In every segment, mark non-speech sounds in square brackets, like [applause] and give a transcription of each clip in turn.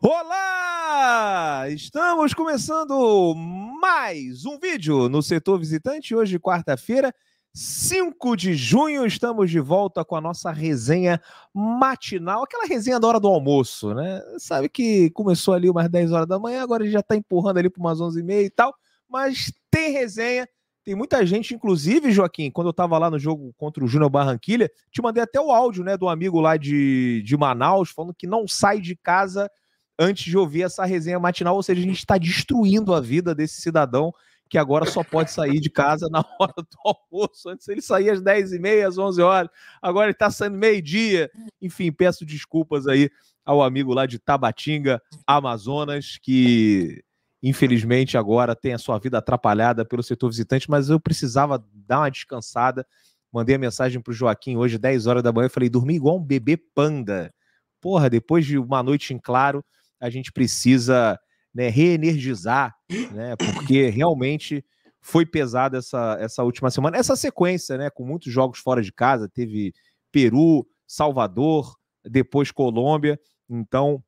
Olá! Estamos começando mais um vídeo no setor visitante. Hoje, quarta-feira, 5 de junho, estamos de volta com a nossa resenha matinal, aquela resenha da hora do almoço, né? Sabe que começou ali umas 10 horas da manhã, agora já está empurrando ali para umas 11 e meia e tal, mas tem resenha. Tem muita gente, inclusive, Joaquim, quando eu estava lá no jogo contra o Júnior Barranquilha, te mandei até o áudio, né, do amigo lá de, de Manaus, falando que não sai de casa antes de ouvir essa resenha matinal, ou seja, a gente está destruindo a vida desse cidadão que agora só pode sair de casa na [laughs] hora do almoço. Antes ele saía às 10h30, às 11 horas, agora ele está saindo meio-dia. Enfim, peço desculpas aí ao amigo lá de Tabatinga, Amazonas, que infelizmente agora tem a sua vida atrapalhada pelo setor visitante, mas eu precisava dar uma descansada. Mandei a mensagem para o Joaquim hoje, 10 horas da manhã, falei, dormi igual um bebê panda. Porra, depois de uma noite em claro, a gente precisa né, reenergizar, né, porque realmente foi pesada essa, essa última semana. Essa sequência, né, com muitos jogos fora de casa, teve Peru, Salvador, depois Colômbia. Então,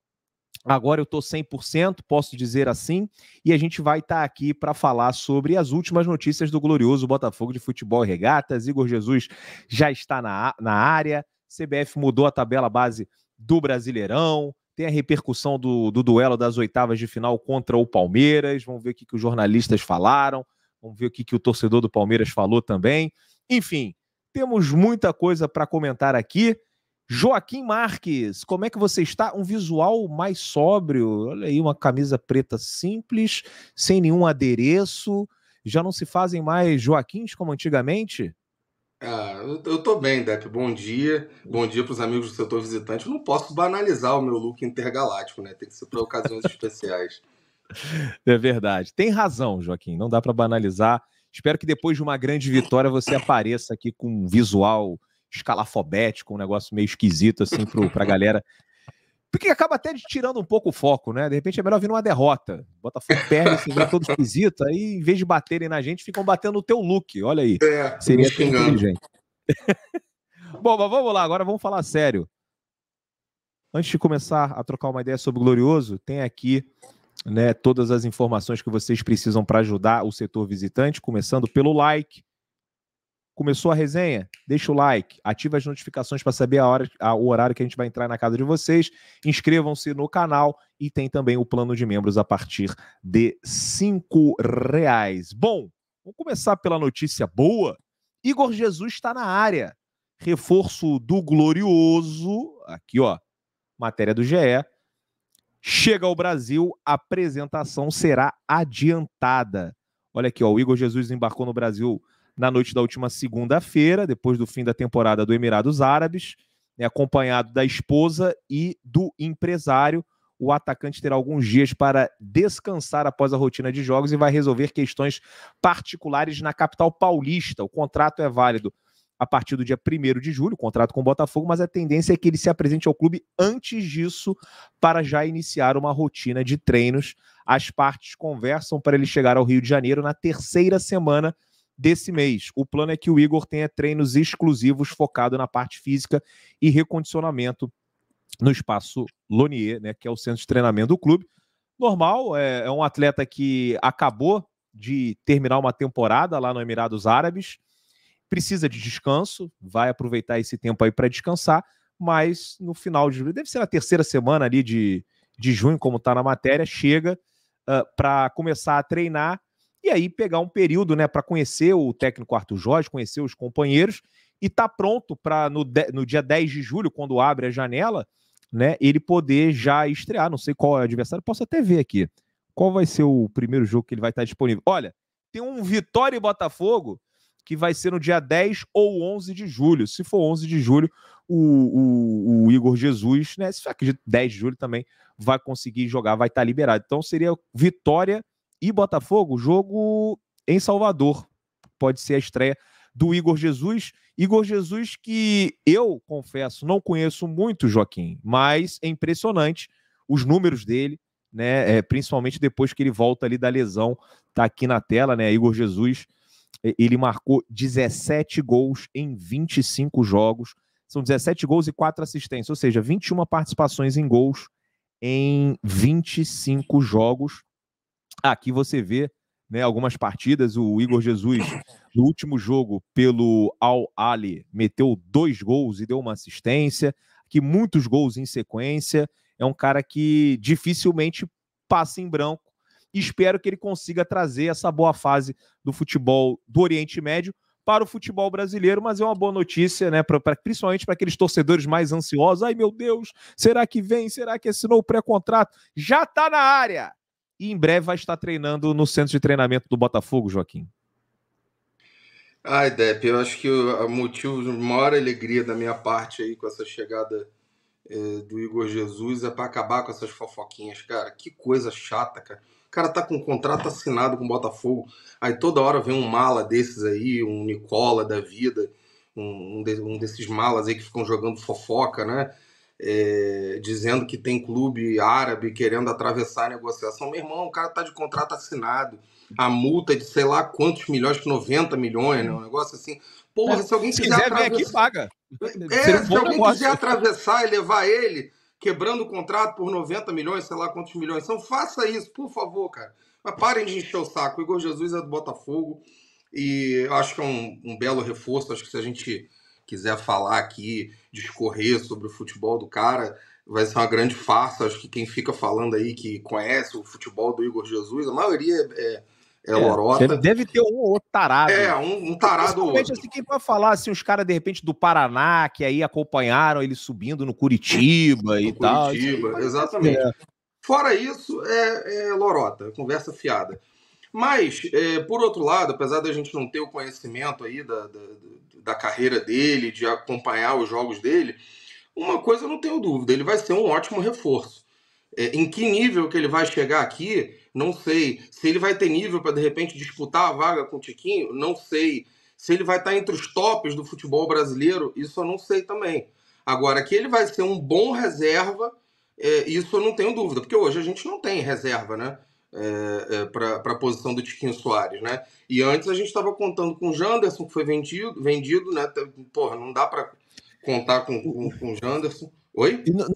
agora eu estou 100%, posso dizer assim, e a gente vai estar tá aqui para falar sobre as últimas notícias do glorioso Botafogo de Futebol e Regatas. Igor Jesus já está na, na área, CBF mudou a tabela base do Brasileirão, tem a repercussão do, do duelo das oitavas de final contra o Palmeiras. Vamos ver o que, que os jornalistas falaram. Vamos ver o que, que o torcedor do Palmeiras falou também. Enfim, temos muita coisa para comentar aqui. Joaquim Marques, como é que você está? Um visual mais sóbrio. Olha aí, uma camisa preta simples, sem nenhum adereço. Já não se fazem mais Joaquins como antigamente? Ah, eu, tô bem, Depp. Bom dia. Bom dia para os amigos do setor visitante. Eu não posso banalizar o meu look intergaláctico, né? Tem que ser para ocasiões especiais. [laughs] É verdade. Tem razão, Joaquim. Não dá para banalizar. Espero que depois de uma grande vitória você apareça aqui com um visual escalafobético, um negócio meio esquisito assim para a galera porque acaba até tirando um pouco o foco, né? De repente é melhor vir numa derrota. Botafogo perde, se vê todo esquisito, aí em vez de baterem na gente, ficam batendo no teu look. Olha aí. É, Seria inteligente. [laughs] Bom, mas vamos lá, agora vamos falar sério. Antes de começar a trocar uma ideia sobre o Glorioso, tem aqui né, todas as informações que vocês precisam para ajudar o setor visitante, começando pelo like, Começou a resenha? Deixa o like, ativa as notificações para saber a hora, a, o horário que a gente vai entrar na casa de vocês. Inscrevam-se no canal e tem também o plano de membros a partir de cinco reais. Bom, vamos começar pela notícia boa. Igor Jesus está na área. Reforço do Glorioso, aqui ó, matéria do GE. Chega ao Brasil, a apresentação será adiantada. Olha aqui, ó, o Igor Jesus embarcou no Brasil na noite da última segunda-feira, depois do fim da temporada do Emirados Árabes, né, acompanhado da esposa e do empresário. O atacante terá alguns dias para descansar após a rotina de jogos e vai resolver questões particulares na capital paulista. O contrato é válido a partir do dia 1 de julho, contrato com o Botafogo, mas a tendência é que ele se apresente ao clube antes disso para já iniciar uma rotina de treinos. As partes conversam para ele chegar ao Rio de Janeiro na terceira semana desse mês. O plano é que o Igor tenha treinos exclusivos focado na parte física e recondicionamento no espaço Lonier, né, que é o centro de treinamento do clube. Normal, é, é um atleta que acabou de terminar uma temporada lá no Emirados Árabes, precisa de descanso, vai aproveitar esse tempo aí para descansar, mas no final de deve ser a terceira semana ali de, de junho, como está na matéria, chega uh, para começar a treinar e aí pegar um período né, para conhecer o técnico Arthur Jorge, conhecer os companheiros e tá pronto para no, no dia 10 de julho, quando abre a janela, né, ele poder já estrear. Não sei qual é o adversário, posso até ver aqui. Qual vai ser o primeiro jogo que ele vai estar disponível? Olha, tem um Vitória e Botafogo que vai ser no dia 10 ou 11 de julho. Se for 11 de julho, o, o, o Igor Jesus, né, se for acredito 10 de julho também, vai conseguir jogar, vai estar liberado. Então seria Vitória e Botafogo, jogo em Salvador. Pode ser a estreia do Igor Jesus. Igor Jesus, que eu confesso, não conheço muito, Joaquim, mas é impressionante os números dele, né? É, principalmente depois que ele volta ali da lesão. Tá aqui na tela, né? Igor Jesus, ele marcou 17 gols em 25 jogos. São 17 gols e 4 assistências, ou seja, 21 participações em gols em 25 jogos. Aqui você vê né, algumas partidas. O Igor Jesus, no último jogo pelo Al Ali, meteu dois gols e deu uma assistência. Que muitos gols em sequência. É um cara que dificilmente passa em branco. espero que ele consiga trazer essa boa fase do futebol do Oriente Médio para o futebol brasileiro, mas é uma boa notícia, né? Pra, pra principalmente para aqueles torcedores mais ansiosos. Ai, meu Deus, será que vem? Será que assinou o pré-contrato? Já está na área! E em breve vai estar treinando no centro de treinamento do Botafogo, Joaquim. Ai, Depp, eu acho que o motivo de maior alegria da minha parte aí com essa chegada é, do Igor Jesus é para acabar com essas fofoquinhas, cara. Que coisa chata, cara. O cara tá com um contrato assinado com o Botafogo. Aí toda hora vem um mala desses aí, um Nicola da vida, um, um, de, um desses malas aí que ficam jogando fofoca, né? É, dizendo que tem clube árabe querendo atravessar a negociação. Meu irmão, o cara tá de contrato assinado. A multa é de sei lá quantos milhões, que 90 milhões, né? Um negócio assim. Porra, é, se alguém se quiser, quiser atravessar... aqui, paga. É, se alguém negócio. quiser atravessar e levar ele quebrando o contrato por 90 milhões, sei lá quantos milhões são, faça isso, por favor, cara. Mas parem de encher o saco. O Igor Jesus é do Botafogo e acho que é um, um belo reforço. Acho que se a gente quiser falar aqui, discorrer sobre o futebol do cara, vai ser uma grande farsa. Acho que quem fica falando aí que conhece o futebol do Igor Jesus, a maioria é, é, é lorota. Deve ter um ou outro tarado. É, um, um tarado ou outro. Assim, quem pode falar, assim, os caras, de repente, do Paraná, que aí acompanharam ele subindo no Curitiba [laughs] no e Curitiba, tal. Curitiba, exatamente. É. Fora isso, é, é lorota, conversa fiada. Mas, é, por outro lado, apesar da gente não ter o conhecimento aí da, da, da carreira dele, de acompanhar os jogos dele, uma coisa eu não tenho dúvida, ele vai ser um ótimo reforço. É, em que nível que ele vai chegar aqui, não sei. Se ele vai ter nível para de repente disputar a vaga com o Tiquinho, não sei. Se ele vai estar tá entre os tops do futebol brasileiro, isso eu não sei também. Agora, que ele vai ser um bom reserva, é, isso eu não tenho dúvida, porque hoje a gente não tem reserva, né? É, é, para a posição do Tiquinho Soares, né? E antes a gente estava contando com o Janderson, que foi vendido, vendido né? Porra, não dá para contar com, com, com o Janderson. Oi? E, não,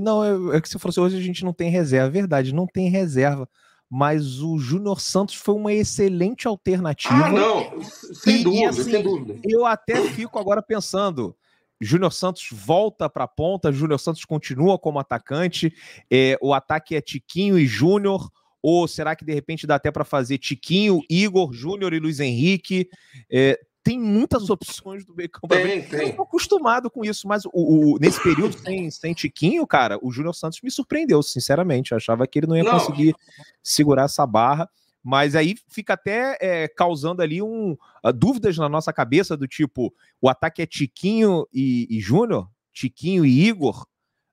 não, é, é que você falou assim, hoje a gente não tem reserva. Verdade, não tem reserva mas o Júnior Santos foi uma excelente alternativa. Ah, não, sem e, dúvida, e assim, sem dúvida. Eu até fico agora pensando. Júnior Santos volta para a ponta, Júnior Santos continua como atacante, é, o ataque é Tiquinho e Júnior, ou será que de repente dá até para fazer Tiquinho, Igor, Júnior e Luiz Henrique? É, tem muitas [laughs] opções do meio campo. Tem, tem. Eu tô acostumado com isso, mas o, o nesse período sem, sem Tiquinho, cara, o Júnior Santos me surpreendeu, sinceramente. Eu achava que ele não ia não. conseguir segurar essa barra. Mas aí fica até é, causando ali um, uh, dúvidas na nossa cabeça do tipo: o ataque é Tiquinho e, e Júnior, Tiquinho e Igor,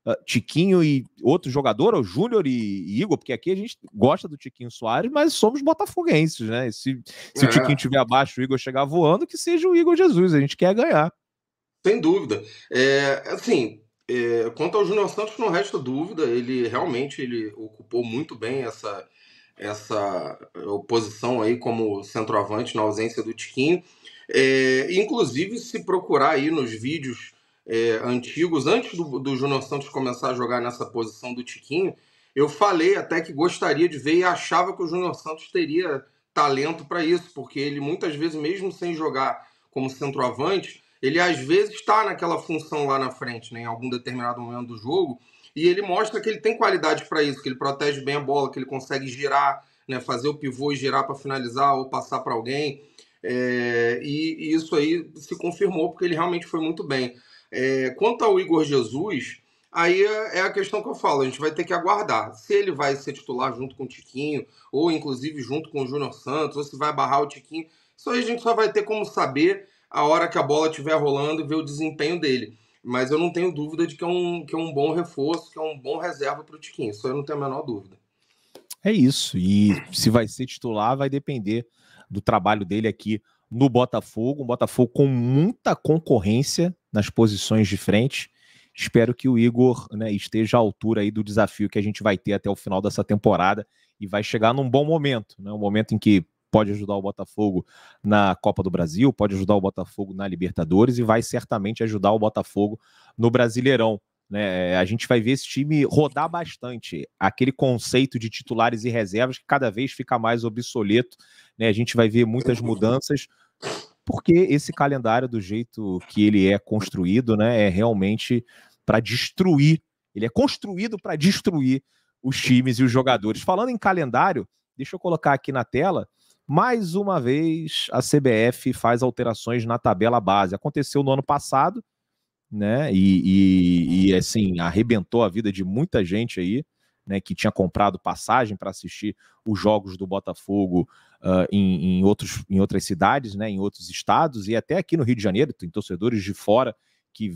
uh, Tiquinho e outro jogador, o Júnior e, e, Igor, porque aqui a gente gosta do Tiquinho Soares, mas somos botafoguenses, né? Se, se é. o Tiquinho estiver abaixo, o Igor chegar voando, que seja o Igor Jesus, a gente quer ganhar. Sem dúvida. É, assim, é, quanto ao Júnior Santos, não resta dúvida, ele realmente ele ocupou muito bem essa, essa oposição aí como centroavante na ausência do Tiquinho. É, inclusive, se procurar aí nos vídeos é, antigos, antes do, do Júnior Santos começar a jogar nessa posição do Tiquinho, eu falei até que gostaria de ver e achava que o Júnior Santos teria talento para isso, porque ele muitas vezes, mesmo sem jogar como centroavante, ele às vezes está naquela função lá na frente, né, em algum determinado momento do jogo, e ele mostra que ele tem qualidade para isso, que ele protege bem a bola, que ele consegue girar, né, fazer o pivô e girar para finalizar ou passar para alguém. É, e, e, isso aí se confirmou porque ele realmente foi muito bem. É, quanto ao Igor Jesus, aí é, é a questão que eu falo, a gente vai ter que aguardar. Se ele vai ser titular junto com o Tiquinho, ou inclusive junto com o Júnior Santos, ou se vai barrar o Tiquinho, isso aí a gente só vai ter como saber a hora que a bola estiver rolando e ver o desempenho dele. Mas eu não tenho dúvida de que é um, que é um bom reforço, que é um bom reserva para o Tiquinho. Isso eu não tenho a menor dúvida. É isso. E se vai ser titular, vai depender do trabalho dele aqui no Botafogo. Um Botafogo com muita concorrência nas posições de frente. Espero que o Igor né, esteja à altura aí do desafio que a gente vai ter até o final dessa temporada e vai chegar num bom momento, né? Um momento em que pode ajudar o Botafogo na Copa do Brasil, pode ajudar o Botafogo na Libertadores e vai certamente ajudar o Botafogo no Brasileirão. Né? A gente vai ver esse time rodar bastante. Aquele conceito de titulares e reservas que cada vez fica mais obsoleto. Né? A gente vai ver muitas mudanças, porque esse calendário, do jeito que ele é construído, né, é realmente para destruir. Ele é construído para destruir os times e os jogadores. Falando em calendário, deixa eu colocar aqui na tela. Mais uma vez, a CBF faz alterações na tabela base. Aconteceu no ano passado, né? E, e, e, assim, arrebentou a vida de muita gente aí, né? Que tinha comprado passagem para assistir os jogos do Botafogo uh, em, em, outros, em outras cidades, né? Em outros estados, e até aqui no Rio de Janeiro, tem torcedores de fora que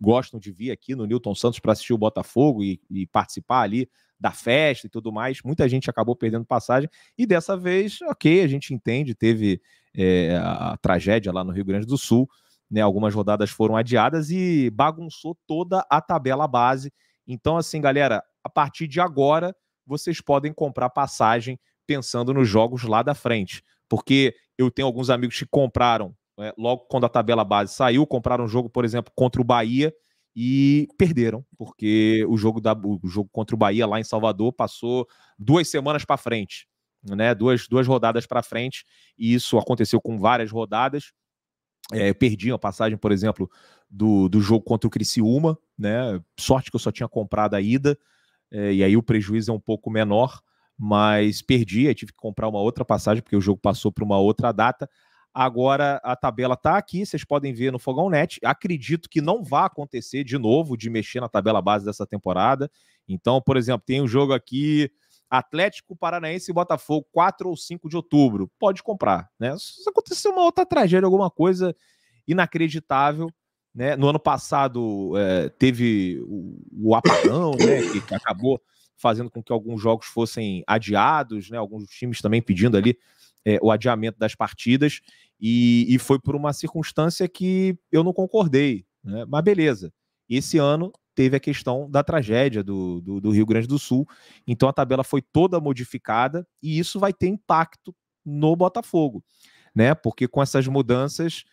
gostam de vir aqui no Newton Santos para assistir o Botafogo e, e, participar ali da festa e tudo mais. Muita gente acabou perdendo passagem, e dessa vez, ok, a gente entende, teve é, a tragédia lá no Rio Grande do Sul né? Algumas rodadas foram adiadas e bagunçou toda a tabela base. Então, assim, galera, a partir de agora vocês podem comprar passagem pensando nos jogos lá da frente, porque eu tenho alguns amigos que compraram é, logo quando a tabela base saiu, compraram um jogo, por exemplo, contra o Bahia e perderam, porque o jogo, da, o jogo contra o Bahia lá em Salvador passou duas semanas para frente, né? Duas, duas rodadas para frente, e isso aconteceu com várias rodadas. É, perdi a passagem, por exemplo, do, do jogo contra o Criciúma, né? Sorte que eu só tinha comprado a ida, e aí o prejuízo é um pouco menor, mas perdi, aí tive que comprar uma outra passagem, porque o jogo passou para uma outra data. Agora a tabela está aqui, vocês podem ver no Fogão Net. Acredito que não vai acontecer de novo de mexer na tabela base dessa temporada. Então, por exemplo, tem um jogo aqui Atlético Paranaense e Botafogo, 4 ou 5 de outubro. Pode comprar, né? Se acontecer uma outra tragédia, alguma coisa inacreditável, né? No ano passado é, teve o, o apagão, né? [coughs] Que, que, acabou fazendo com que alguns jogos fossem adiados, né? Alguns times também pedindo ali é, o adiamento das partidas e, e foi por uma circunstância que eu não concordei, né? Mas beleza. Esse ano teve a questão da tragédia do, do, do, Rio Grande do Sul. Então a tabela foi toda modificada e isso vai ter impacto no Botafogo, né? Porque com essas mudanças,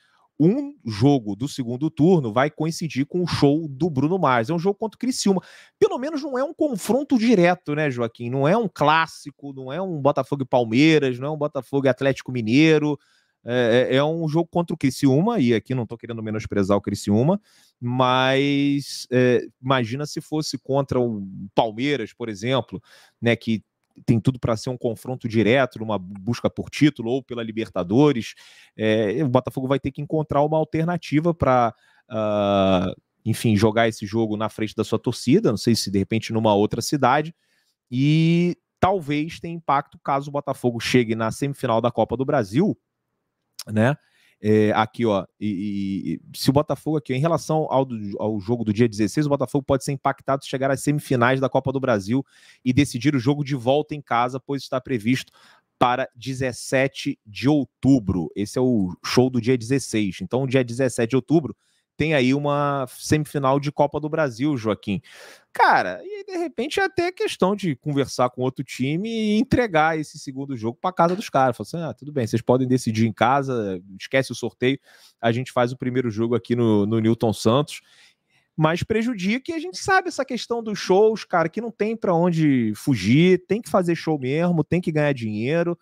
um jogo do segundo turno vai coincidir com o show do Bruno Mars. É um jogo contra o Criciúma. Pelo menos não é um confronto direto, né, Joaquim? Não é um clássico, não é um Botafogo e Palmeiras, não é um Botafogo e Atlético Mineiro. É, é, é, um jogo contra o Criciúma, e aqui não estou querendo menosprezar o Criciúma, mas é, imagina se fosse contra o Palmeiras, por exemplo, né, que tem tudo para ser um confronto direto, numa busca por título ou pela Libertadores. É, o Botafogo vai ter que encontrar uma alternativa para, uh, ah, enfim, jogar esse jogo na frente da sua torcida. Não sei se de repente numa outra cidade. E talvez tenha impacto caso o Botafogo chegue na semifinal da Copa do Brasil né? É, aqui, ó, e, e, se o Botafogo aqui, em relação ao, ao jogo do dia 16, o Botafogo pode ser impactado se chegar às semifinais da Copa do Brasil e decidir o jogo de volta em casa, pois está previsto para 17 de outubro. Esse é o show do dia 16. Então, dia 17 de outubro tem aí uma semifinal de Copa do Brasil, Joaquim. Cara, e de repente é até questão de conversar com outro time e entregar esse segundo jogo para casa dos caras. Falar assim, ah, tudo bem, vocês podem decidir em casa, esquece o sorteio, a gente faz o primeiro jogo aqui no, no Newton Santos. Mas prejudica e a gente sabe essa questão dos shows, cara, que não tem para onde fugir, tem que fazer show mesmo, tem que ganhar dinheiro.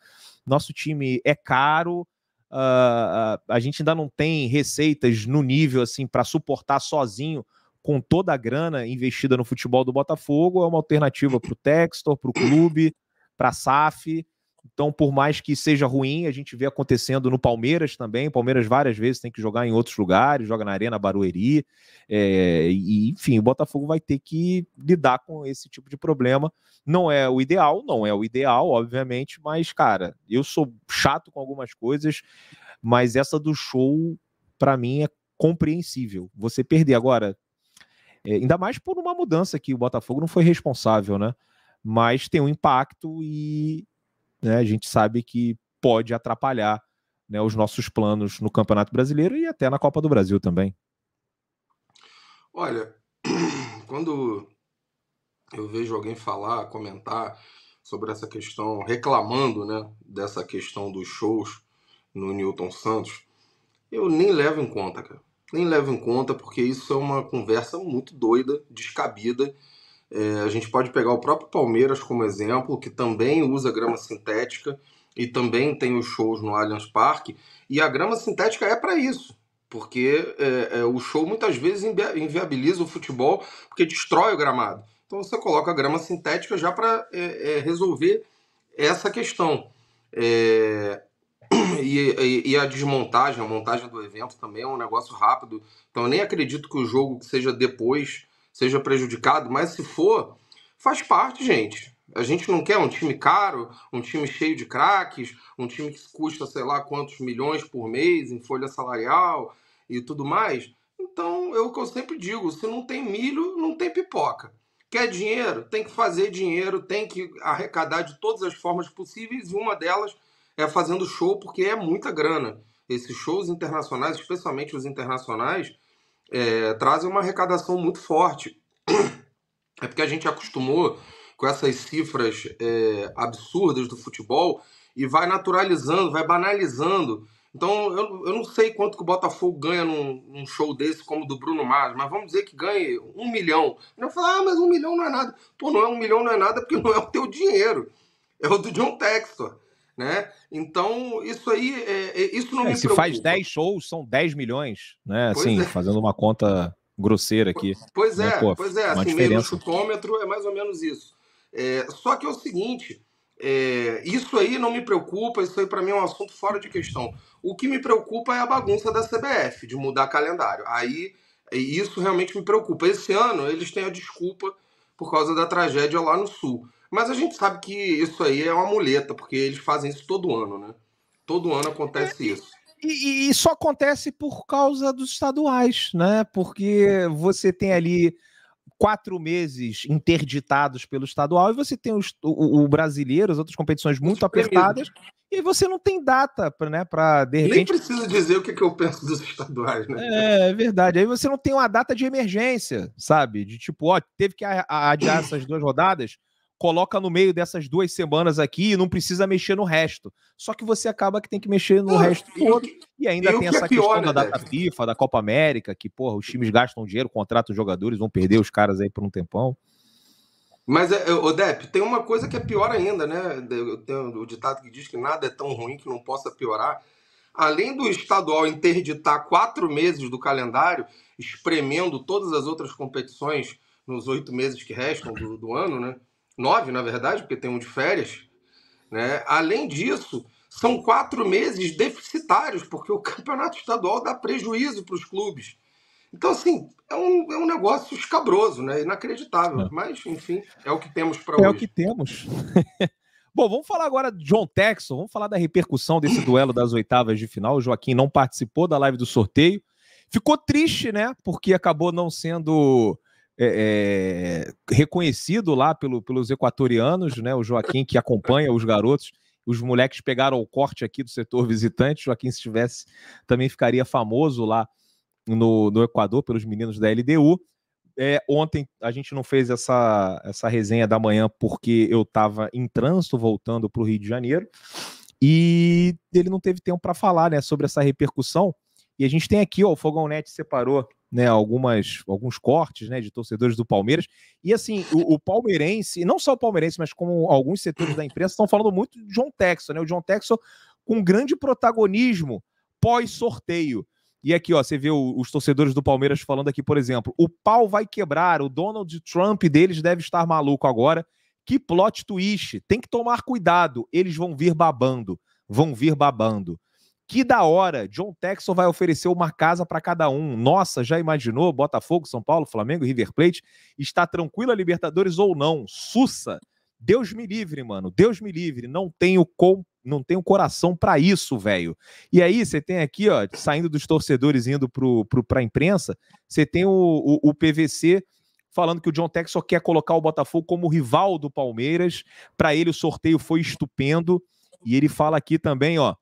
Nosso time é caro, Uh, a gente ainda não tem receitas no nível assim para suportar sozinho com toda a grana investida no futebol do Botafogo. É uma alternativa para o Textor, para o clube, para a SAF. Então, por mais que seja ruim, a gente vê acontecendo no Palmeiras também. Palmeiras várias vezes tem que jogar em outros lugares, joga na Arena Barueri. É, e, enfim, o Botafogo vai ter que lidar com esse tipo de problema. Não é o ideal, não é o ideal, obviamente, mas, cara, eu sou chato com algumas coisas, mas essa do show, para mim, é compreensível. Você perder agora, é, ainda mais por uma mudança que o Botafogo não foi responsável, né? Mas tem um impacto e né, a gente sabe que pode atrapalhar né, os nossos planos no Campeonato Brasileiro e até na Copa do Brasil também. Olha, [clears throat] quando eu vejo alguém falar, comentar sobre essa questão, reclamando né, dessa questão dos shows no Newton Santos, eu nem levo em conta, cara. nem levo em conta, porque isso é uma conversa muito doida, descabida. É, a gente pode pegar o próprio Palmeiras como exemplo, que também usa grama sintética e também tem os shows no Allianz Parque. E a grama sintética é para isso, porque é, é, o show muitas vezes inviabiliza o futebol, porque destrói o gramado. Então você coloca a grama sintética já para é, é, resolver essa questão. É, [clears throat] e, e, e, a desmontagem, a montagem do evento também é um negócio rápido. Então eu nem acredito que o jogo que seja depois seja prejudicado, mas se for, faz parte, gente. A gente não quer um time caro, um time cheio de craques, um time que custa sei lá quantos milhões por mês em folha salarial e tudo mais. Então, é o que eu sempre digo: se não tem milho, não tem pipoca. Quer dinheiro? Tem que fazer dinheiro, tem que arrecadar de todas as formas possíveis, e uma delas é fazendo show, porque é muita grana. Esses shows internacionais, especialmente os internacionais, é, trazem uma arrecadação muito forte. É porque a gente acostumou com essas cifras é, absurdas do futebol e vai naturalizando, vai banalizando. Então, eu, eu não sei quanto que o Botafogo ganha num, num show desse como o do Bruno Mars, mas vamos dizer que ganhe um milhão. Eu falo, ah, mas um milhão não é nada. Pô, não é um milhão, não é nada porque não é o teu dinheiro. É o do John Textor. Né? Então, isso aí, é, é isso não é, me se preocupa. faz 10 shows, são 10 milhões, né? Assim, é. fazendo uma conta grosseira aqui. Pois é, né? Pô, pois é, assim, no chutômetro é mais ou menos isso. É, só que é o seguinte, é, isso aí não me preocupa, isso aí para mim é um assunto fora de questão. O que me preocupa é a bagunça da CBF, de mudar calendário. Aí isso realmente me preocupa. Esse ano eles têm a desculpa por causa da tragédia lá no sul. Mas a gente sabe que isso aí é uma muleta, porque eles fazem isso todo ano, né? Todo ano acontece é, isso. E, e, só acontece por causa dos estaduais, né? Porque você tem ali quatro meses interditados pelo estadual e você tem os, o, o brasileiro, as outras competições muito apertadas e você não tem data para né, pra, de repente... Nem precisa dizer o que, que eu penso dos estaduais, né? É, é, verdade. Aí você não tem uma data de emergência, sabe? De tipo, ó, teve que adiar [clears throat] essas duas rodadas, coloca no meio dessas duas semanas aqui e não precisa mexer no resto. Só que você acaba que tem que mexer no resto todo. E ainda tem essa é pior, questão né, da data FIFA, da Copa América, que, porra, os times gastam dinheiro, contratam jogadores, vão perder os caras aí por um tempão. Mas, é, o Dep, tem uma coisa que é pior ainda, né? O ditado que diz que nada é tão ruim que não possa piorar. Além do estadual interditar quatro meses do calendário, espremendo todas as outras competições nos oito meses que restam do, do ano, né? Nove, na verdade, porque tem um de férias. Né? Além disso, são quatro meses deficitários, porque o [laughs] campeonato estadual dá prejuízo para os clubes. Então, assim, é um, é um negócio escabroso, né? inacreditável. É. Mas, enfim, é o que temos para é hoje. É o que temos. [laughs] Bom, vamos falar agora de John Texon, vamos falar da repercussão desse duelo das oitavas de final. O Joaquim não participou da live do sorteio. Ficou triste, né? Porque acabou não sendo é, é, reconhecido lá pelo, pelos equatorianos, né? O Joaquim que acompanha os garotos. Os moleques pegaram o corte aqui do setor visitante. Joaquim, se tivesse, também ficaria famoso lá no, no Equador pelos meninos da LDU. É, ontem a gente não fez essa, essa resenha da manhã porque eu estava em trânsito voltando para o Rio de Janeiro e ele não teve tempo para falar né, sobre essa repercussão. E a gente tem aqui, ó, o Fogão Net separou né, algumas, alguns cortes né, de torcedores do Palmeiras. E assim, o, o, palmeirense, não só o palmeirense, mas como alguns setores da imprensa estão falando muito de John Texon, né? O John Texon com grande protagonismo pós-sorteio. E aqui, ó, você vê os torcedores do Palmeiras falando aqui, por exemplo, o pau vai quebrar, o Donald Trump deles deve estar maluco agora. Que plot twist, tem que tomar cuidado, eles vão vir babando, vão vir babando. Que da hora! John Texon vai oferecer uma casa para cada um. Nossa, já imaginou? Botafogo, São Paulo, Flamengo, River Plate. Está tranquila Libertadores ou não? Sussa! Deus me livre, mano. Deus me livre. Não tenho com não tenho coração para isso, velho. E aí você tem aqui, ó, saindo dos torcedores indo pro, pro, pra imprensa, você tem o, o, o, PVC falando que o John Texon quer colocar o Botafogo como rival do Palmeiras. Para ele o sorteio foi estupendo. E ele fala aqui também, ó,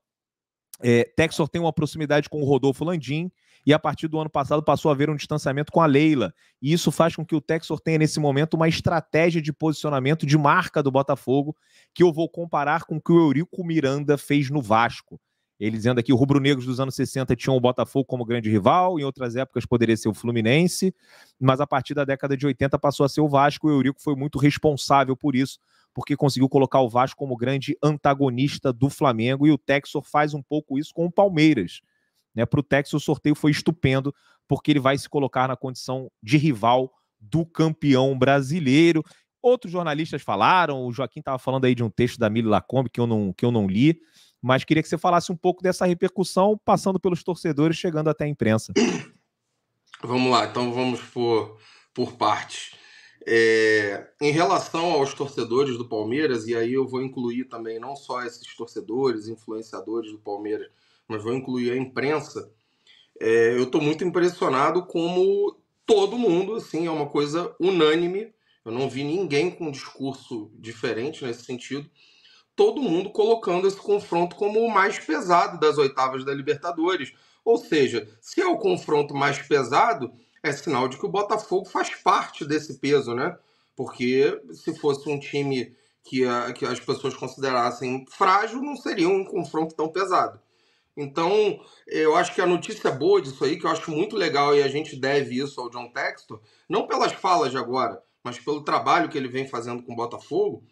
é, Texor tem uma proximidade com o Rodolfo Landim e a partir do ano passado passou a haver um distanciamento com a Leila. E isso faz com que o Texor tenha nesse momento uma estratégia de posicionamento de marca do Botafogo que eu vou comparar com o que o Eurico Miranda fez no Vasco. Ele dizendo aqui, o rubro-negros dos anos 60 tinham o Botafogo como grande rival, em outras épocas poderia ser o Fluminense, mas a partir da década de 80 passou a ser o Vasco, e o Eurico foi muito responsável por isso, porque conseguiu colocar o Vasco como grande antagonista do Flamengo, e o Texor faz um pouco isso com o Palmeiras. Né? Para o Texor, o sorteio foi estupendo, porque ele vai se colocar na condição de rival do campeão brasileiro. Outros jornalistas falaram, o Joaquim estava falando aí de um texto da Mili Lacombe que eu não, que eu não li, mas queria que você falasse um pouco dessa repercussão, passando pelos torcedores, chegando até a imprensa. Vamos lá, então vamos por, por partes. É, em relação aos torcedores do Palmeiras, e aí eu vou incluir também não só esses torcedores, influenciadores do Palmeiras, mas vou incluir a imprensa, é, eu estou muito impressionado como todo mundo, assim, é uma coisa unânime. Eu não vi ninguém com um discurso diferente nesse sentido todo mundo colocando esse confronto como o mais pesado das oitavas da Libertadores. Ou seja, se é o confronto mais pesado, é sinal de que o Botafogo faz parte desse peso, né? Porque se fosse um time que, que as pessoas considerassem frágil, não seria um confronto tão pesado. Então, eu acho que a notícia boa disso aí, que eu acho muito legal e a gente deve isso ao John Textor, não pelas falas de agora, mas pelo trabalho que ele vem fazendo com o Botafogo,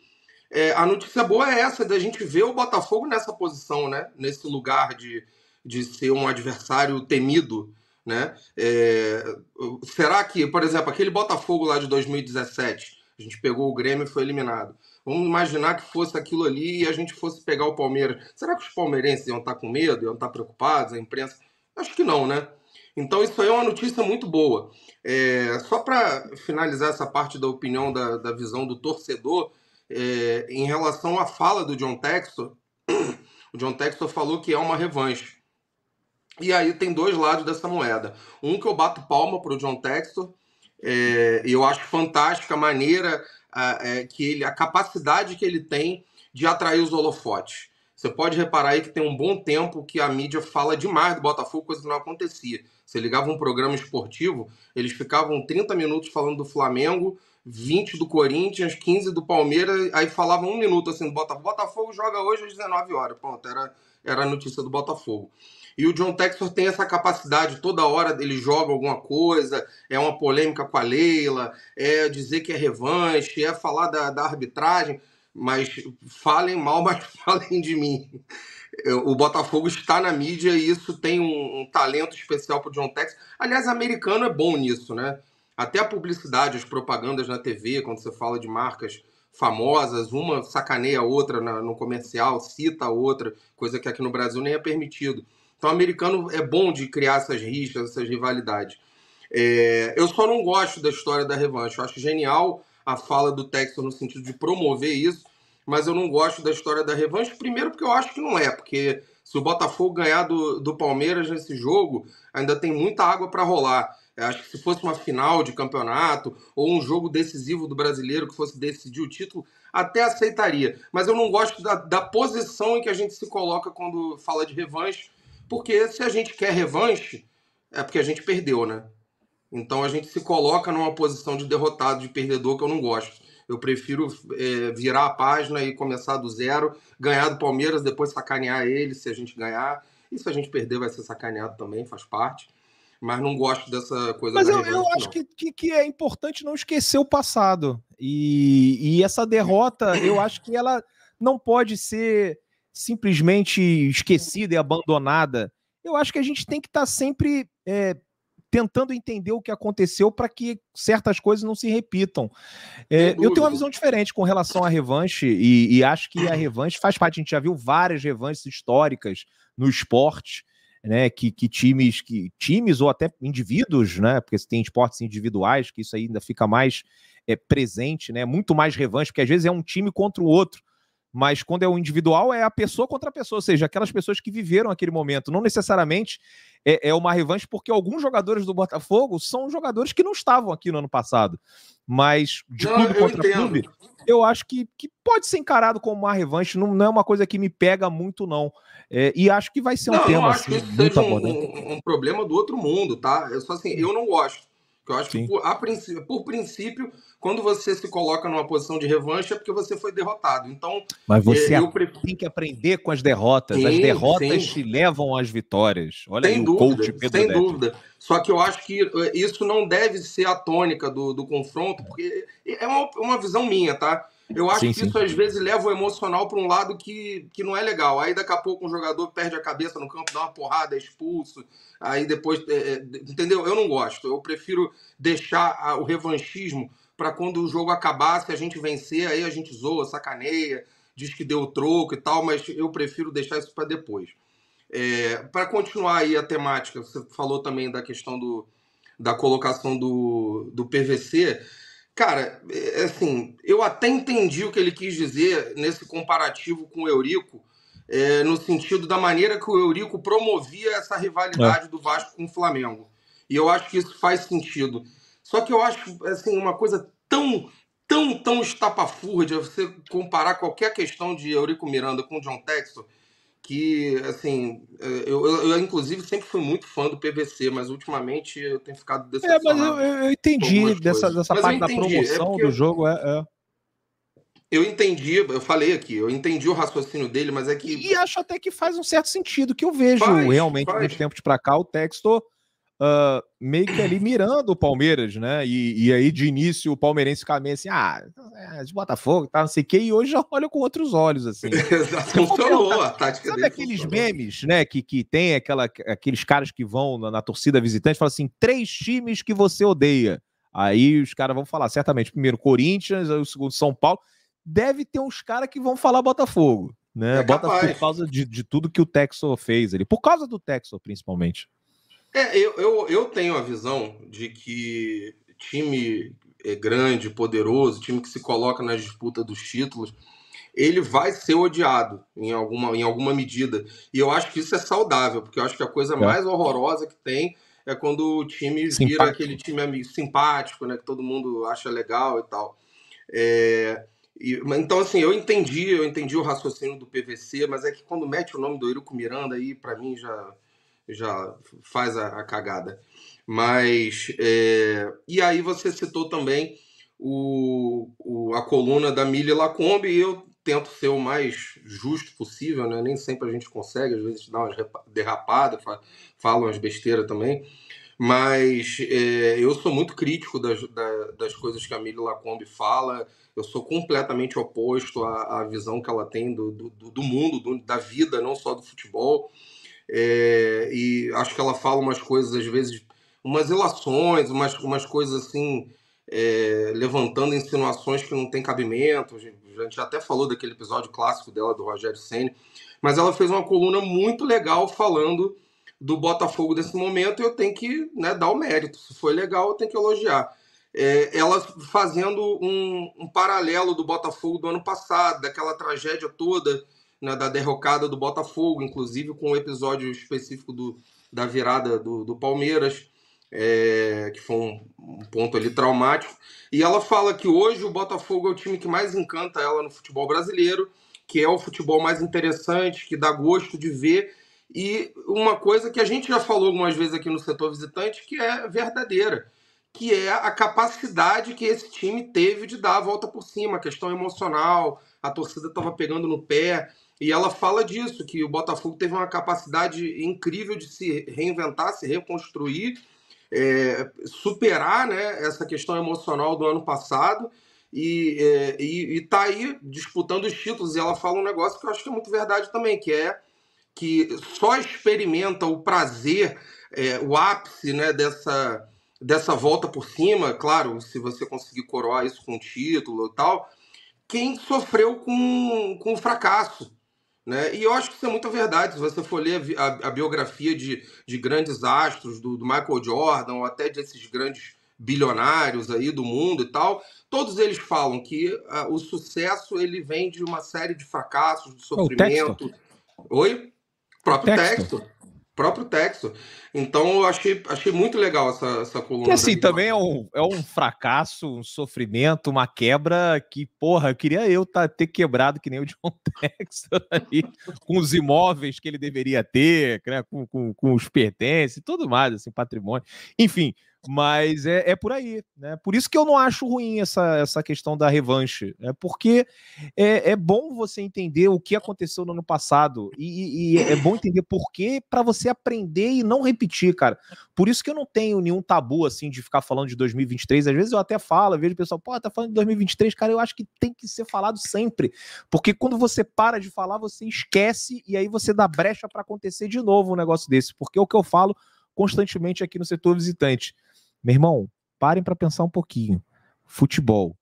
é, a notícia boa é essa, da gente ver o Botafogo nessa posição, né? Nesse lugar de, de ser um adversário temido, né? É, será que, por exemplo, aquele Botafogo lá de 2017, a gente pegou o Grêmio e foi eliminado. Vamos imaginar que fosse aquilo ali e a gente fosse pegar o Palmeiras. Será que os palmeirenses iam estar com medo, iam estar preocupados, a imprensa? Acho que não, né? Então isso aí é uma notícia muito boa. É, só para finalizar essa parte da opinião, da, da visão do torcedor, é, em relação à fala do John Textor, [clears throat] o John Textor falou que é uma revanche. E aí tem dois lados dessa moeda. Um que eu bato palma para o John Textor, é, e eu acho fantástica a maneira, a, é, que ele, a capacidade que ele tem de atrair os holofotes. Você pode reparar aí que tem um bom tempo que a mídia fala demais do Botafogo, coisa que não acontecia. Você ligava um programa esportivo, eles ficavam 30 minutos falando do Flamengo, 20 do Corinthians, 15 do Palmeiras, aí falavam um minuto assim do Botafogo. Botafogo joga hoje às 19 horas. Pronto, era, era a notícia do Botafogo. E o John Textor tem essa capacidade, toda hora ele joga alguma coisa, é uma polêmica com a Leila, é dizer que é revanche, é falar da, da arbitragem, mas falem mal, [laughs] mas falem de mim. O Botafogo está na mídia e isso tem um, um talento especial para o John Textor. Aliás, americano é bom nisso, né? Até a publicidade, as propagandas na TV, quando você fala de marcas famosas, uma sacaneia a outra no comercial, cita a outra, coisa que aqui no Brasil nem é permitido. Então, o americano é bom de criar essas rixas, essas rivalidades. É, eu só não gosto da história da revanche. Eu acho genial a fala do Texas no sentido de promover isso, mas eu não gosto da história da revanche, primeiro porque eu acho que não é, porque se o Botafogo ganhar do, do Palmeiras nesse jogo, ainda tem muita água para rolar. Acho que se fosse uma final de campeonato ou um jogo decisivo do brasileiro que fosse decidir o título, até aceitaria. Mas eu não gosto da, da posição em que a gente se coloca quando fala de revanche, porque se a gente quer revanche, é porque a gente perdeu, né? Então a gente se coloca numa posição de derrotado, de perdedor, que eu não gosto. Eu prefiro é, virar a página e começar do zero, ganhar do Palmeiras, depois sacanear ele se a gente ganhar. E se a gente perder, vai ser sacaneado também, faz parte mas não gosto dessa coisa Mas eu, eu acho que, que, que, é importante não esquecer o passado. E, e essa derrota, eu acho que ela não pode ser simplesmente esquecida e abandonada. Eu acho que a gente tem que estar tá sempre é, tentando entender o que aconteceu para que certas coisas não se repitam. É, eu tenho uma visão diferente com relação à revanche e, e acho que a revanche faz parte. A gente já viu várias revanches históricas no esporte né, que, que, times, que times ou até indivíduos, né, porque se tem esportes individuais, que isso aí ainda fica mais é, presente, né, muito mais revanche, porque às vezes é um time contra o outro, mas quando é o individual é a pessoa contra a pessoa, ou seja, aquelas pessoas que viveram aquele momento, não necessariamente é, é uma revanche, porque alguns jogadores do Botafogo são jogadores que não estavam aqui no ano passado, mas de não, clube contra entendo. clube, eu acho que, que pode ser encarado como uma revanche, não, não é uma coisa que me pega muito, não. É, e acho que vai ser um não, tema eu acho assim, que isso muito seja um, um, um, problema do outro mundo, tá? É só assim, eu não gosto eu acho Sim. que, por, princípio, por princípio, quando você se coloca numa posição de revanche é porque você foi derrotado. Então, Mas você é, eu tem que aprender com as derrotas. Sim, as derrotas sim. te levam às vitórias. Olha sem aí dúvida, o coach Pedro Sem dúvida. Só que eu acho que eh, isso não deve ser a tônica do, do confronto, porque é uma, uma visão minha, tá? Eu acho sim, que isso às vezes leva o emocional para um lado que, que não é legal. Aí daqui a pouco um jogador perde a cabeça no campo, dá uma porrada, é expulso. Aí depois. É, é entendeu? Eu não gosto. Eu prefiro deixar a, o revanchismo para quando o jogo acabar, se a gente vencer, aí a gente zoa, sacaneia, diz que deu troco e tal, mas eu prefiro deixar isso para depois. É, para continuar aí a temática, você falou também da questão do, da colocação do, do PVC. Cara, é, assim, eu até entendi o que ele quis dizer nesse comparativo com o Eurico, é, no sentido da maneira que o Eurico promovia essa rivalidade é. do Vasco com o Flamengo. E eu acho que isso faz sentido. Só que eu acho, assim, uma coisa tão, tão, tão estapafúrdia você comparar qualquer questão de Eurico Miranda com o John Textor, que, assim, é, eu, eu, eu, inclusive sempre fui muito fã do PVC, mas ultimamente eu tenho ficado decepcionado. É, mas eu, eu entendi dessa, dessa parte da é promoção é do jogo, é, é, Eu entendi, eu falei aqui, eu entendi o raciocínio dele, mas é que... E acho até que faz um certo sentido, que eu vejo faz, realmente, faz. de tempos para cá, o Textor uh, meio que ali mirando o Palmeiras, né? E, e aí de início o palmeirense fica meio assim, ah, é de Botafogo, tá, não sei o quê, e hoje já olha com outros olhos, assim. [laughs] funcionou a tática Sabe aqueles funcionou. memes, né, que, que tem aquela, aqueles caras que vão na, na torcida visitante, falam assim, três times que você odeia. Aí os caras vão falar, certamente, primeiro Corinthians, aí o segundo São Paulo. Deve ter uns caras que vão falar Botafogo, né? É Botafogo por causa de, de tudo que o Texo fez ali. Por causa do Texo, principalmente. É, eu, eu, eu tenho a visão de que time é grande, poderoso, time que se coloca na disputa dos títulos, ele vai ser odiado em alguma, em alguma medida. E eu acho que isso é saudável, porque eu acho que a coisa é. mais horrorosa que tem é quando o time simpático. vira aquele time amigo, simpático, né? Que todo mundo acha legal e tal. É, e, então, assim, eu entendi, eu entendi o raciocínio do PVC, mas é que quando mete o nome do Eurico Miranda aí, para mim já já faz a, a cagada. Mas. É... E aí você citou também o, o, a coluna da Mili Lacombe, e eu tento ser o mais justo possível, né? Nem sempre a gente consegue, às vezes dá umas derrapadas, falam umas besteiras também. Mas é, eu sou muito crítico das, das coisas que a Mili Lacombe fala. Eu sou completamente oposto à, à visão que ela tem do, do, do mundo, do, da vida, não só do futebol. É, e acho que ela fala umas coisas, às vezes, umas ilações, umas, umas coisas assim, é, levantando insinuações que não tem cabimento. A gente até falou daquele episódio clássico dela, do Rogério Senna, mas ela fez uma coluna muito legal falando do Botafogo desse momento eu tenho que né, dar o mérito. Se foi legal, eu tenho que elogiar. É, ela fazendo um, um paralelo do Botafogo do ano passado, daquela tragédia toda né, da derrocada do Botafogo, inclusive com o um episódio específico do, da virada do, do Palmeiras, é, que foi um, um, ponto ali traumático. E ela fala que hoje o Botafogo é o time que mais encanta ela no futebol brasileiro, que é o futebol mais interessante, que dá gosto de ver. E uma coisa que a gente já falou algumas vezes aqui no setor visitante, que é verdadeira, que é a capacidade que esse time teve de dar a volta por cima, a questão emocional, a torcida estava pegando no pé. E ela fala disso, que o Botafogo teve uma capacidade incrível de se reinventar, se reconstruir, é, superar né, essa questão emocional do ano passado e, é, e, e tá aí disputando os títulos. E ela fala um negócio que eu acho que é muito verdade também, que é que só experimenta o prazer, é, o ápice né, dessa, dessa volta por cima, claro, se você conseguir coroar isso com título e tal, quem sofreu com, com o fracasso. Né? E eu acho que isso é muita verdade. Se você for ler a, a, a biografia de, de grandes astros, do, do, Michael Jordan, ou até desses grandes bilionários aí do mundo e tal, todos eles falam que uh, o sucesso ele vem de uma série de fracassos, de sofrimento. Oh, Oi? Próprio texto. texto próprio texto. Então eu achei, achei muito legal essa, essa coluna. Que assim, também é um, é um fracasso, um sofrimento, uma quebra que, porra, eu queria eu tá, ter quebrado que nem o John [laughs] Textor ali, com os imóveis que ele deveria ter, né, com, com, com os pertences e tudo mais, assim, patrimônio. Enfim, Mas é, é por aí, né? Por isso que eu não acho ruim essa, essa questão da revanche. É porque é, é bom você entender o que aconteceu no ano passado. E, e é bom entender por quê para você aprender e não repetir, cara. Por isso que eu não tenho nenhum tabu assim de ficar falando de 2023. Às vezes eu até falo, vejo o pessoal, pô, tá falando de 2023, cara. Eu acho que tem que ser falado sempre. Porque quando você para de falar, você esquece e aí você dá brecha para acontecer de novo um negócio desse. Porque é o que eu falo constantemente aqui no setor visitante. Meu irmão, parem para pensar um pouquinho. Futebol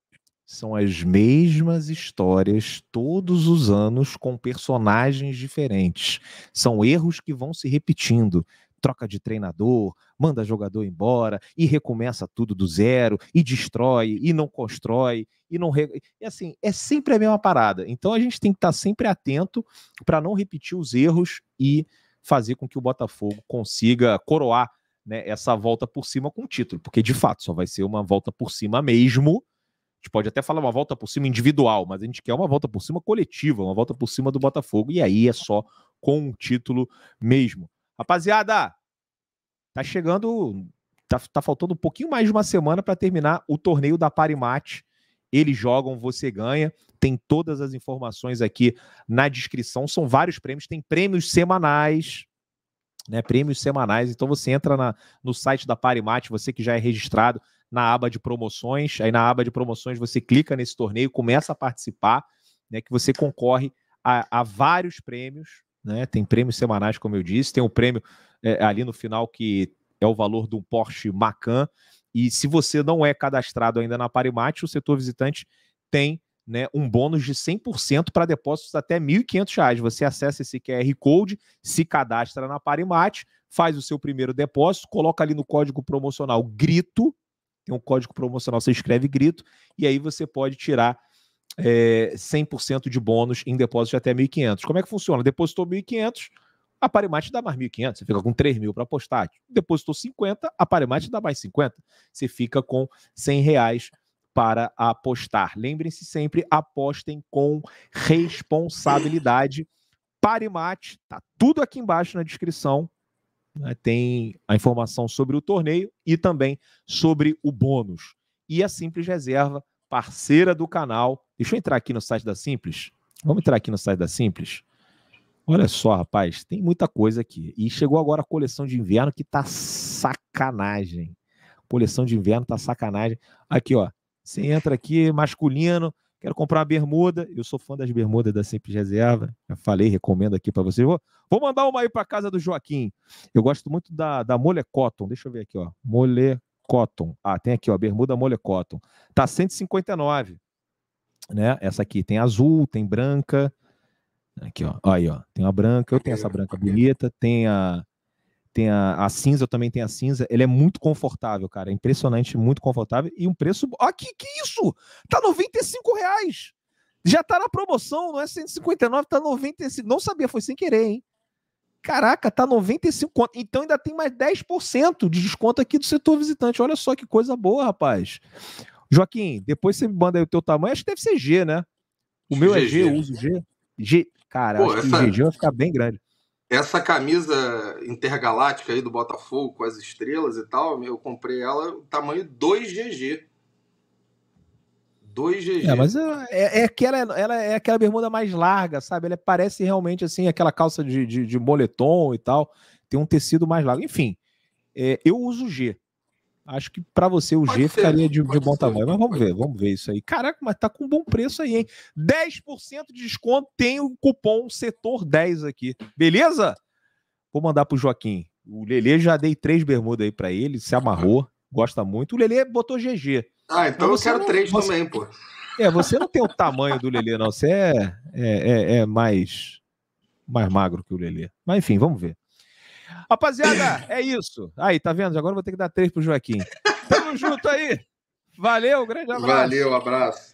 são as mesmas histórias todos os anos com personagens diferentes. São erros que vão se repetindo. Troca de treinador, manda jogador embora e recomeça tudo do zero e destrói e não constrói e não re... e assim é sempre a mesma parada. Então a gente tem que estar sempre atento para não repetir os erros e fazer com que o Botafogo consiga coroar né, essa volta por cima com o título, porque de fato só vai ser uma volta por cima mesmo. A gente pode até falar uma volta por cima individual, mas a gente quer uma volta por cima coletiva, uma volta por cima do Botafogo, e aí é só com o título mesmo. Rapaziada, tá chegando, tá, tá faltando um pouquinho mais de uma semana para terminar o torneio da Parimate. Eles jogam, você ganha. Tem todas as informações aqui na descrição. São vários prêmios, tem prêmios semanais, né, prêmios semanais. Então você entra na, no site da Parimate, você que já é registrado, na aba de promoções. Aí na aba de promoções você clica nesse torneio, começa a participar, né, que você concorre a, a vários prêmios. Né, tem prêmios semanais, como eu disse, tem um prêmio é, ali no final que é o valor de um Porsche Macan. E se você não é cadastrado ainda na Parimate, o setor visitante tem né, um bônus de 100% para depósitos até R$ 1.500. Você acessa esse QR Code, se cadastra na Parimate, faz o seu primeiro depósito, coloca ali no código promocional GRITO, tem um código promocional, você escreve GRITO, e aí você pode tirar é, 100% de bônus em depósito de até 1.500. Como é que funciona? Depositou 1.500, a Parimate dá mais 1.500, você fica com 3 mil para apostar. Depositou 50, a Parimate dá mais 50, você fica com 100 reais para apostar. Lembrem-se sempre, apostem com responsabilidade. Parimate, tá tudo aqui embaixo na descrição. Né? Tem a informação sobre o torneio e também sobre o bônus. E a Simples Reserva, parceira do canal. Deixa eu entrar aqui no site da Simples. Vamos entrar aqui no site da Simples. Olha só, rapaz, tem muita coisa aqui. E chegou agora a coleção de inverno que tá sacanagem. Coleção de inverno tá sacanagem. Aqui, ó. Você entra aqui, masculino, quero comprar uma bermuda. Eu sou fã das bermudas da Simples Reserva. Já falei, recomendo aqui para vocês. Vou, vou, mandar uma aí para casa do Joaquim. Eu gosto muito da, da Mole Cotton. Deixa eu ver aqui, ó. Mole Cotton. Ah, tem aqui, ó, bermuda Mole Cotton. Tá 159. Né? Essa aqui tem azul, tem branca. Aqui, ó. Aí, ó. Tem a branca. Eu tenho essa branca bonita. Tem a tem a, a, cinza, eu também tenho a cinza. Ele é muito confortável, cara. É impressionante, muito confortável. E um preço. Ah, que, que isso? Tá 95 reais. Já tá na promoção, não é 159, tá 95. Não sabia, foi sem querer, hein? Caraca, tá 95 conto. Então ainda tem mais 10% de desconto aqui do setor visitante. Olha só que coisa boa, rapaz. Joaquim, depois você me manda aí o teu tamanho. Acho que deve ser G, né? O meu é G, eu uso G. G. Cara, Pô, acho essa... que o G vai ficar bem grande. Essa camisa intergaláctica aí do Botafogo com as estrelas e tal, eu comprei ela tamanho 2GG. 2GG. É, mas é, é, é, aquela, ela é aquela bermuda mais larga, sabe? Ela parece realmente assim, aquela calça de, de, de moletom e tal. Tem um tecido mais largo. Enfim, é, eu uso G. Acho que para você o pode G ser, ficaria de, de bom ser, tamanho. Mas vamos ver, vamos ver isso aí. Caraca, mas tá com bom preço aí, hein? 10% de desconto, tem o cupom setor 10 aqui. Beleza? Vou mandar pro Joaquim. O Lele já dei três bermudas aí para ele, se amarrou, gosta muito. O Lele botou GG. Ah, então eu quero não, três você, também, pô. É, você não tem o tamanho do Lele, não. Você é, é, é, é mais, mais magro que o Lele. Mas enfim, vamos ver. Rapaziada, é isso. Aí, tá vendo? Agora eu vou ter que dar três pro Joaquim. Tamo junto aí. Valeu, grande abraço. Valeu, abraço.